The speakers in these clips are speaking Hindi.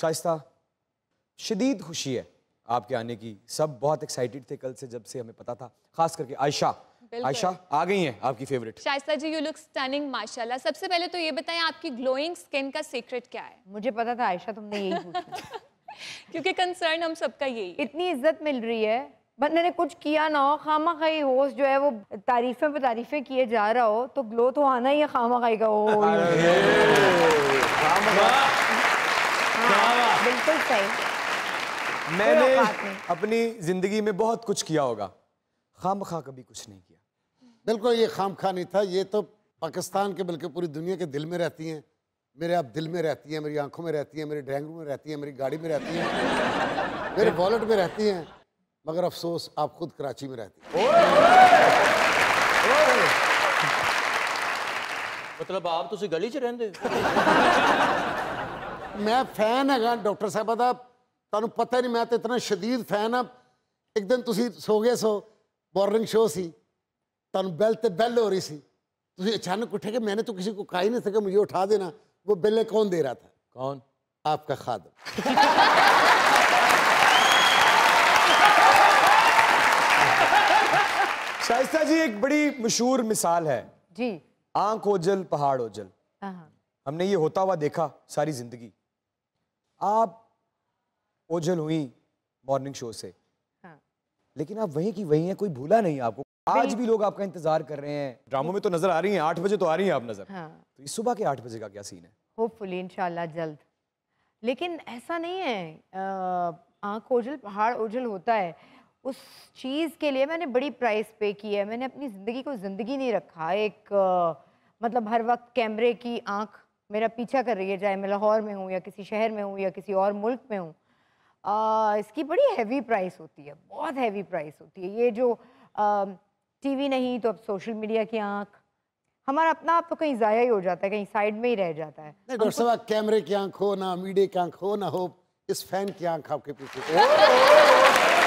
शाइस्ता शदीद खुशी है आपके आने की। सब बहुत एक्साइटेड थे कल से जब से हमें पता था खास करके आयशा। आयशा आ गई हैं आपकी favourite Shaista ji you look stunning माशाल्लाह। सबसे पहले तो ये बताएँ आपकी ग्लोइंग स्किन का सीक्रेट क्या है? मुझे पता था आयशा तुमने यही पूछा। क्योंकि कंसर्न हम सबका यही है। इतनी इज़्ज़त मिल रही है बंदे ने कुछ किया ना हो खामा खाई होस्ट जो है वो तारीफें पर तारीफें किए जा रहा हो तो ग्लो तो आना ही है खामा खाई का हाँ, हाँ। बिल्कुल सही। मैंने अपनी ज़िंदगी में बहुत कुछ किया होगा। खाम खा कभी कुछ नहीं किया। बिल्कुल ये खाम खा नहीं था। ये तो पाकिस्तान के बल्कि पूरी दुनिया के दिल में रहती हैं। मेरे आप दिल में रहती हैं मेरी आँखों में रहती हैं मेरे ड्राइंग रूम में रहती हैं मेरी गाड़ी में रहती हैं मेरे वॉलेट में रहती हैं मगर अफसोस आप खुद कराची में रहती हैं। मतलब आप तो गली च रहते ਹੋ मैं फैन हैगा डॉक्टर साहबा ਦਾ ਤੁਹਾਨੂੰ ਪਤਾ ਹੀ ਨਹੀਂ ਮੈਂ ਤਾਂ ਇਤਨਾ ਸ਼ਦੀਦ ਫੈਨ ਆ ਇੱਕ ਦਿਨ ਤੁਸੀਂ ਸੋ ਗਏ ਸੋ ਮਾਰਨਿੰਗ ਸ਼ੋ ਸੀ ਤੁਹਾਨੂੰ ਬੈਲ ਤੇ ਬੈਲ ਹੋ रही ਸੀ ਤੁਸੀਂ अचानक उठे कि मैंने तो किसी को कहा ही नहीं था कि मुझे उठा देना वो बेलें कौन दे रहा था ਕੌਣ आपका खादम शाइस्ता जी एक बड़ी मशहूर मिसाल है जी आंख ओझल पहाड़ ओझल हाँ हाँ हमने ये होता हुआ देखा सारी जिंदगी आप ओझल हुई मॉर्निंग शो से। हाँ। लेकिन आप वहीं की वहीं हैं कोई भूला नहीं आपको। आज भी लोग आपका इंतज़ार कर रहे हैं। ड्रामों में तो नज़र आ रही हैं आठ बजे तो आ रही हैं आप नज़र। हाँ। तो इस सुबह के आठ बजे का क्या सीन है? होपफुली इंशाल्लाह जल्द। लेकिन ऐसा नहीं है आँख ओझल पहाड़ ओझल होता है। उस चीज़ के लिए मैंने बड़ी प्राइस पे की है। मैंने अपनी ज़िंदगी को ज़िंदगी नहीं रखा। एक अ, मतलब हर वक्त कैमरे की आँख मेरा पीछा कर रही है चाहे मैं लाहौर में हूँ या किसी शहर में हूँ या किसी और मुल्क में हूँ। इसकी बड़ी हैवी प्राइस होती है बहुत हैवी प्राइस होती है। ये जो टीवी नहीं तो अब सोशल मीडिया की आँख। हमारा अपना आप तो कहीं ज़ाया ही हो जाता है कहीं साइड में ही रह जाता है। डॉक्टर साहब कैमरे की आँख हो ना मीडिया की आँख हो ना हो इस फ़ैन की आँख आपके पीछे।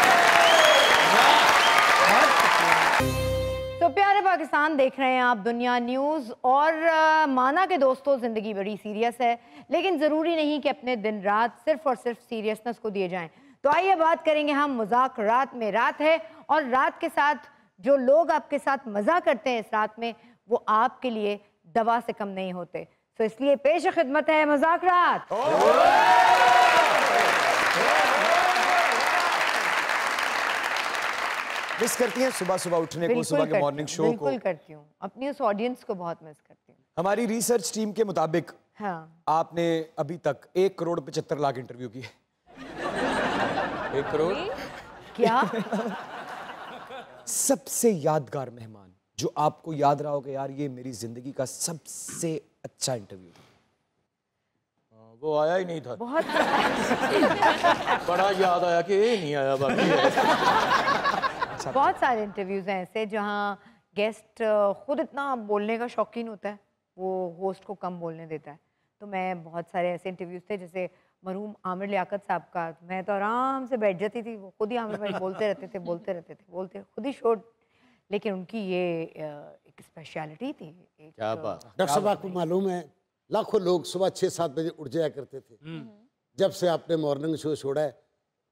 पाकिस्तान देख रहे हैं आप दुनिया न्यूज़ और अ, माना के दोस्तों ज़िंदगी बड़ी सीरियस है लेकिन ज़रूरी नहीं कि अपने दिन रात सिर्फ़ और सिर्फ़ सीरियसनेस को दिए जाएँ। तो आइए बात करेंगे हम मज़ाक रात में रात है और रात के साथ जो लोग आपके साथ मज़ा करते हैं इस रात में वो आपके लिए दवा से कम नहीं होते। तो इसलिए पेश खिदमत है मज़ाक रात। मिस करती हैं सुबह सुबह उठने को सुबह के मॉर्निंग शो को। बिल्कुल करती हूँ। अपनी उस ऑडियंस को बहुत मिस करती हूँ। हमारी रिसर्च टीम के मुताबिक हाँ। आपने अभी तक एक करोड़ पचहत्तर लाख इंटरव्यू किए। एक करोड़? क्या? सबसे यादगार मेहमान जो आपको याद रहा होगा यार ये मेरी ज़िंदगी का सबसे अच्छा इंटरव्यू था हाँ, वो आया ही नहीं था। बहुत बड़ा याद आया कि ये नहीं आया बाकी बहुत सारे इंटरव्यूज़ हैं ऐसे जहाँ गेस्ट खुद इतना बोलने का शौकीन होता है वो होस्ट को कम बोलने देता है। तो मैं बहुत सारे ऐसे इंटरव्यूज़ थे जैसे मरहूम आमिर लियाकत साहब का मैं तो आराम से बैठ जाती थी वो खुद ही आमिर भाई बोलते रहते थे बोलते रहते थे बोलते खुद ही शो लेकिन उनकी ये एक स्पेशलिटी थी एक क्या बात। डॉक्टर साहब आपको मालूम है लाखों लोग सुबह छः सात बजे उठ जाया करते थे। जब से आपने मॉर्निंग शो छोड़ा है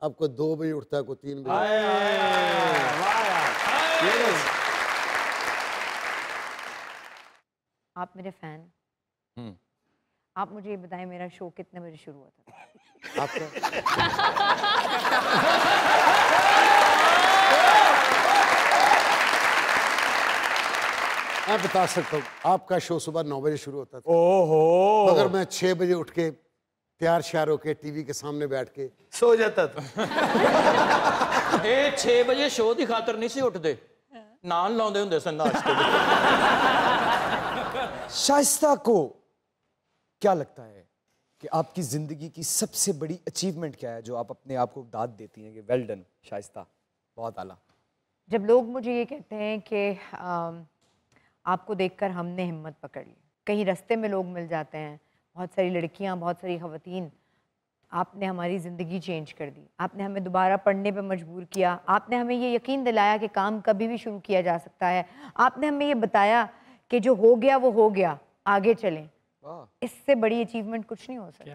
अब कोई दो बजे उठता है कोई तीन बजे। आप मेरे फ़ैन। हम्म। आप मुझे ये बताएँ मेरा शो कितने बजे शुरू हुआ था? आपका? मैं बता सकता हूँ आपका शो सुबह नौ बजे शुरू होता था। ओहो। मगर मैं छह बजे उठ के तैयार श्यार होके टीवी के सामने बैठ के ਸੋ ਜਾਂਦਾ था ਇਹ 6 ਵਜੇ ਸ਼ੋਅ ਦੀ ਖਾਤਰ ਨਹੀਂ ਸੀ ਉੱਠਦੇ ਨਾਲ ਲਾਉਂਦੇ ਹੁੰਦੇ ਸਨ ਨਾਸ਼ਤੇ ਦੇ शाइस्ता को क्या लगता है कि आपकी जिंदगी की सबसे बड़ी अचीवमेंट क्या है जो आप अपने आप को दाद देती हैं कि वेल डन शाइस्ता बहुत आला जब लोग मुझे ये कहते हैं कि अम, आपको देखकर हमने हिम्मत पकड़ ली कहीं रास्ते में लोग मिल जाते हैं बहुत सारी लड़कियाँ बहुत सारी खवतीन आपने हमारी ज़िंदगी चेंज कर दी। आपने हमें दोबारा पढ़ने पर मजबूर किया। आपने हमें ये यकीन दिलाया कि काम कभी भी शुरू किया जा सकता है। आपने हमें ये बताया कि जो हो गया वो हो गया। आगे चलें। इससे बड़ी अचीवमेंट कुछ नहीं हो सकती।